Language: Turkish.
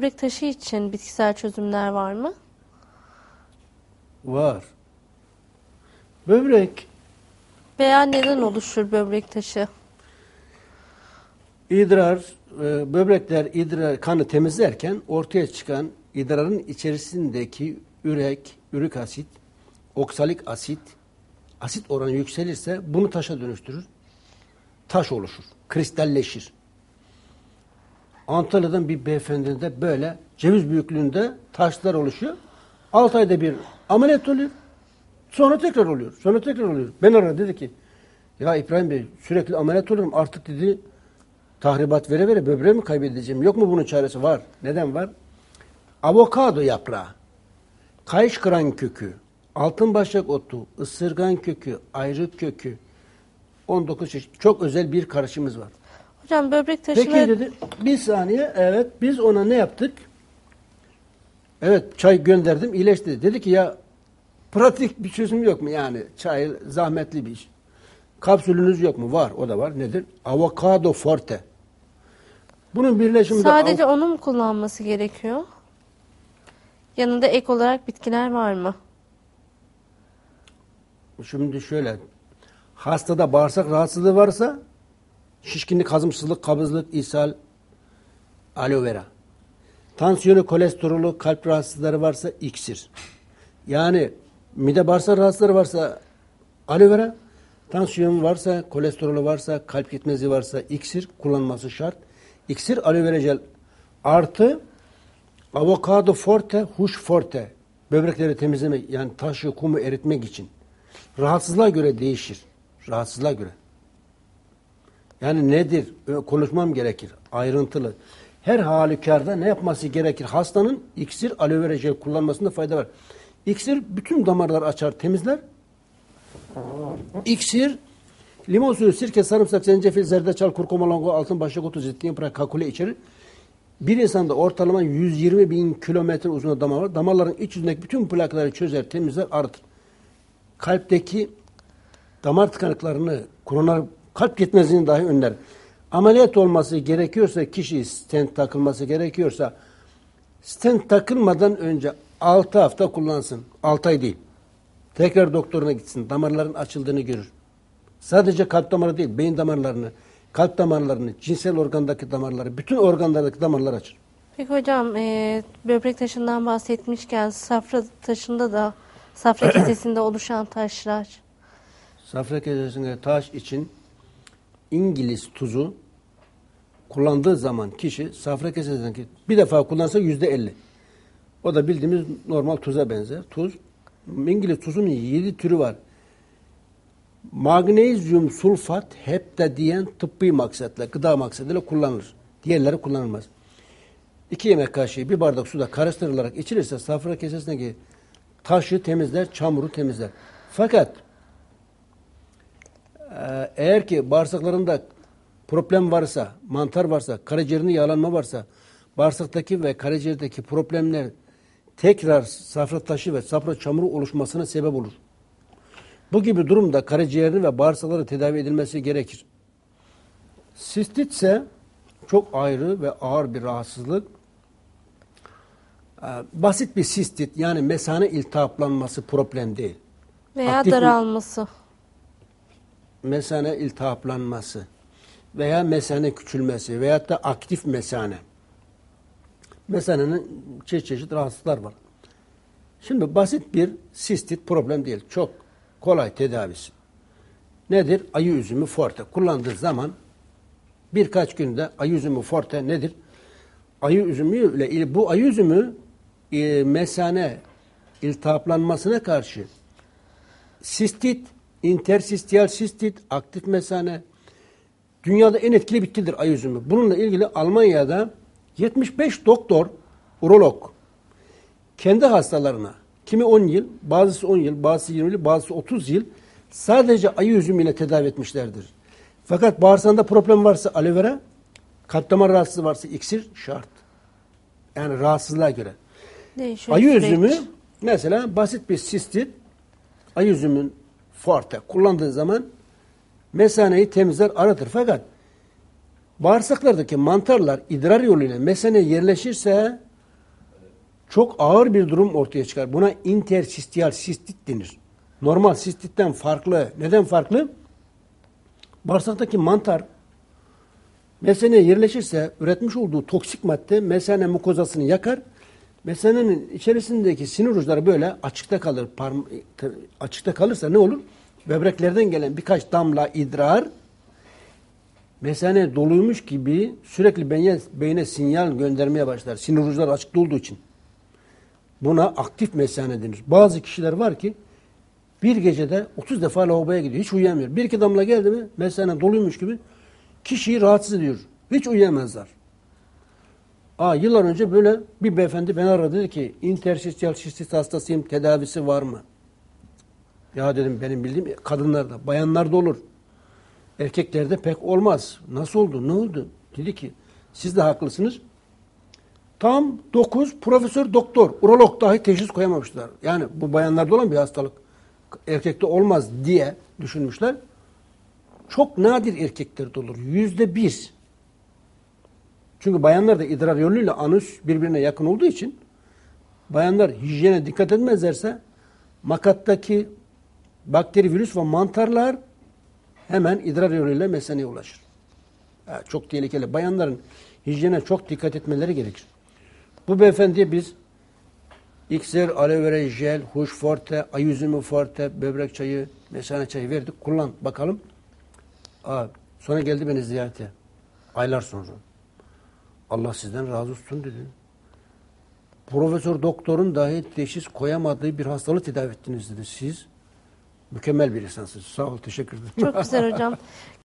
Böbrek taşı için bitkisel çözümler var mı? Var. Böbrek Veya neden oluşur böbrek taşı? idrar, e, böbrekler idrar kanı temizlerken ortaya çıkan idrarın içerisindeki ürek, ürik asit, oksalik asit, asit oranı yükselirse bunu taşa dönüştürür. Taş oluşur, kristalleşir. Antalya'dan bir beyefendinde böyle ceviz büyüklüğünde taşlar oluşuyor. 6 ayda bir ameliyat oluyor. Sonra tekrar oluyor. Sonra tekrar oluyor. Ben aradım dedi ki ya İbrahim Bey sürekli ameliyat oluyorum artık dedi tahribat vere vere böbreğimi kaybedeceğim. Yok mu bunun çaresi? Var. Neden var? Avokado yaprağı, kayış kıran kökü, altın başak otu, ısırgan kökü, ayrık kökü, 19 çeşit çok özel bir karışımız var. Hocam böbrek taşına Peki dedi bir saniye evet biz ona ne yaptık? Evet çay gönderdim iyileşti. Dedi ki ya pratik bir çözüm yok mu yani çay zahmetli bir iş. Kapsülünüz yok mu? Var o da var. Nedir? Avokado forte. Bunun birleşimi de sadece onu mu kullanması gerekiyor? Yanında ek olarak bitkiler var mı? Şimdi şöyle hastada bağırsak rahatsızlığı varsa şişkinlik, hazımsızlık, kabızlık, ishal, aloe vera. Tansiyonu, kolesterolü, kalp rahatsızlıkları varsa iksir. Yani mide bağırsak rahatsızlıkları varsa aloe vera, tansiyon varsa, kolesterolü varsa, kalp yetmezliği varsa iksir kullanması şart. İksir aloe vera jel artı avokado forte, huş forte. Böbrekleri temizlemek yani taşı, kumu eritmek için. Rahatsızlığa göre değişir. Rahatsızlığa göre. Yani nedir? Konuşmam gerekir. Ayrıntılı. Her halükarda ne yapması gerekir? Hastanın iksir aloe vera jel kullanmasında fayda var. İksir bütün damarları açar, temizler. İksir limon suyu, sirke, sarımsak, zencefil, zerdeçal, kurkuma, longo, altın başak otu, zeytin yaprağı, kakule içerir. Bir insanda ortalama 120 bin kilometre uzun damar var. Damarların iç yüzündeki bütün plakları çözer, temizler, arıtır. Kalpteki damar tıkanıklarını, koroner kalp yetmezliğini dahi önler. Ameliyat olması gerekiyorsa, kişi stent takılması gerekiyorsa, stent takılmadan önce 6 hafta kullansın. 6 ay değil. Tekrar doktoruna gitsin. Damarların açıldığını görür. Sadece kalp damarı değil, beyin damarlarını, kalp damarlarını, cinsel organdaki damarları, bütün organlardaki damarlar açır. Peki hocam e, böbrek taşından bahsetmişken safra taşında da safra kesesinde oluşan taşlar. Safra kesesinde taş için İngiliz tuzu kullandığı zaman kişi safra kesesindeki bir defa kullansa yüzde elli. O da bildiğimiz normal tuza benzer. Tuz. İngiliz tuzunun yedi türü var. Magnezyum sulfat hepta diyen tıbbi maksatla, gıda maksadıyla kullanılır. Diğerleri kullanılmaz. İki yemek kaşığı bir bardak suda karıştırılarak içilirse safra kesesindeki taşı temizler, çamuru temizler. Fakat eğer ki bağırsaklarında problem varsa, mantar varsa, karaciğerinde yağlanma varsa, bağırsaktaki ve karaciğerdeki problemler tekrar safra taşı ve safra çamuru oluşmasına sebep olur. Bu gibi durumda karaciğerini ve bağırsakları tedavi edilmesi gerekir. Sistit ise çok ayrı ve ağır bir rahatsızlık. Ee, Basit bir sistit yani mesane iltihaplanması problem değil. Veya Aktif- daralması. Mesane iltihaplanması veya mesane küçülmesi veyahut da aktif mesane. Mesanenin çeşit çeşit rahatsızlıklar var. Şimdi basit bir sistit problem değil. Çok kolay tedavisi. Nedir? Ayı üzümü forte. Kullandığı zaman birkaç günde ayı üzümü forte nedir? Ayı üzümü ile il- bu ayı üzümü e, mesane iltihaplanmasına karşı sistit, intersistiyal sistit, aktif mesane dünyada en etkili bitkidir ayı üzümü. Bununla ilgili Almanya'da 75 doktor, urolog kendi hastalarına kimi 10 yıl, bazısı 10 yıl, bazısı 20 yıl, bazısı 30 yıl sadece ayı üzümüyle tedavi etmişlerdir. Fakat bağırsağında problem varsa aloe vera, kalp damar rahatsızlığı varsa iksir şart. Yani rahatsızlığa göre. Değişiyor Ayı süreç. üzümü mesela basit bir sistit ayı üzümün forte kullandığı zaman mesaneyi temizler aratır. Fakat bağırsaklardaki mantarlar idrar yoluyla mesaneye yerleşirse çok ağır bir durum ortaya çıkar. Buna intersistiyal sistit denir. Normal sistitten farklı. Neden farklı? Bağırsaktaki mantar meseneye yerleşirse üretmiş olduğu toksik madde mesene mukozasını yakar. Mesenenin içerisindeki sinir uçları böyle açıkta kalır. Parm açıkta kalırsa ne olur? Böbreklerden gelen birkaç damla idrar mesane doluymuş gibi sürekli beyne, beyne sinyal göndermeye başlar. Sinir uçları açıkta olduğu için. Buna aktif mesane denir. Bazı kişiler var ki bir gecede 30 defa lavaboya gidiyor. Hiç uyuyamıyor. Bir iki damla geldi mi mesane doluymuş gibi kişiyi rahatsız ediyor. Hiç uyuyamazlar. Aa, yıllar önce böyle bir beyefendi beni aradı dedi ki interstitial sistit hastasıyım tedavisi var mı? Ya dedim benim bildiğim kadınlarda, bayanlarda olur. Erkeklerde pek olmaz. Nasıl oldu? Ne oldu? Dedi ki siz de haklısınız. Tam 9 profesör doktor, urolog dahi teşhis koyamamışlar. Yani bu bayanlarda olan bir hastalık. Erkekte olmaz diye düşünmüşler. Çok nadir erkeklerde olur. Yüzde bir. Çünkü bayanlar da idrar yoluyla anüs birbirine yakın olduğu için bayanlar hijyene dikkat etmezlerse makattaki bakteri, virüs ve mantarlar hemen idrar yoluyla meseneye ulaşır. Ha, çok tehlikeli. Bayanların hijyene çok dikkat etmeleri gerekir. Bu beyefendiye biz iksir, aloe vera jel, huş forte, ay üzümü forte, böbrek çayı, mesane çayı verdik. Kullan bakalım. Aa, sonra geldi beni ziyarete. Aylar sonra. Allah sizden razı olsun dedi. Profesör doktorun dahi teşhis koyamadığı bir hastalığı tedavi ettiniz dedi. Siz mükemmel bir insansınız. Sağ ol, teşekkür ederim. Çok güzel hocam.